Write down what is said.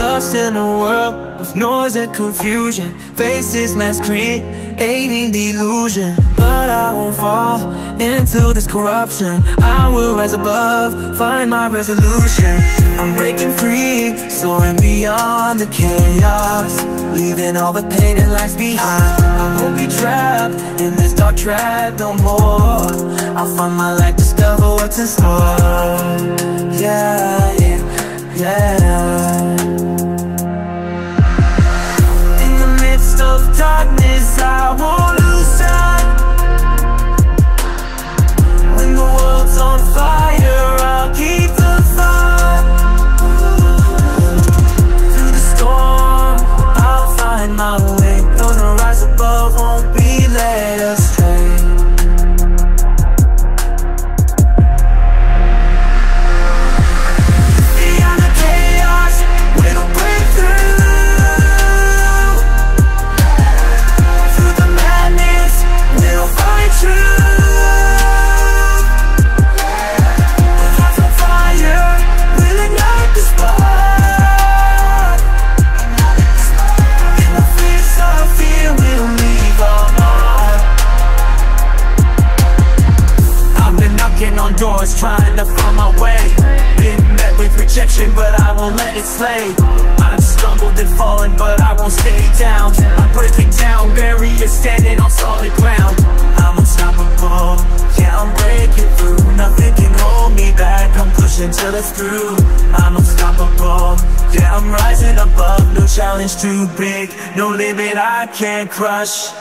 Lost in a world of noise and confusion. Faces mass creating the illusion But I won't fall into this corruption. I will rise above, find my resolution. I'm breaking free, soaring beyond the chaos. Leaving all the pain and lies behind. I won't be trapped in this dark trap no more. I'll find my light, discover what's in store. Yeah, darkness I won't doors, trying to find my way. Been met with rejection, but I won't let it slay. I've stumbled and fallen, but I won't stay down. I'm breaking down barriers, standing on solid ground. I'm unstoppable, yeah I'm breaking through. Nothing can hold me back, I'm pushing till it's through. I'm unstoppable, yeah I'm rising above. No challenge too big, no limit I can't crush